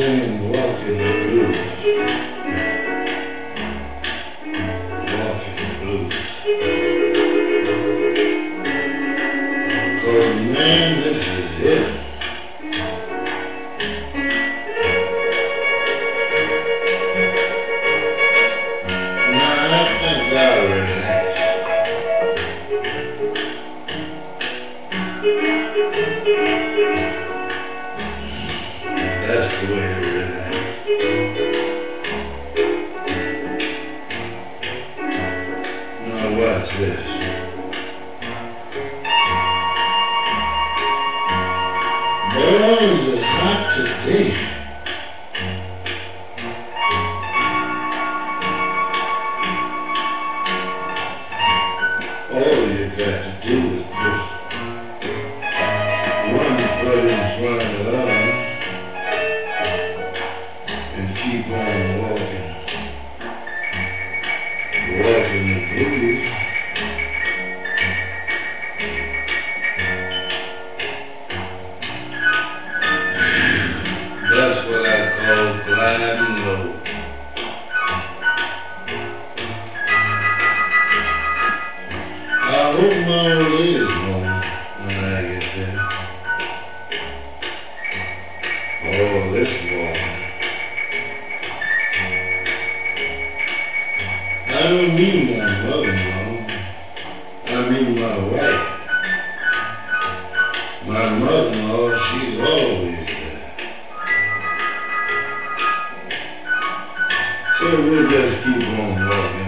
saying walking blues. Walking blues. Cause man, this is it. Now I think I relax. That's the way. Watch this. Today. All you got to do mean that I love him, though. I mean my wife. My mother-in-law, she's always there. So we'll just keep on loving.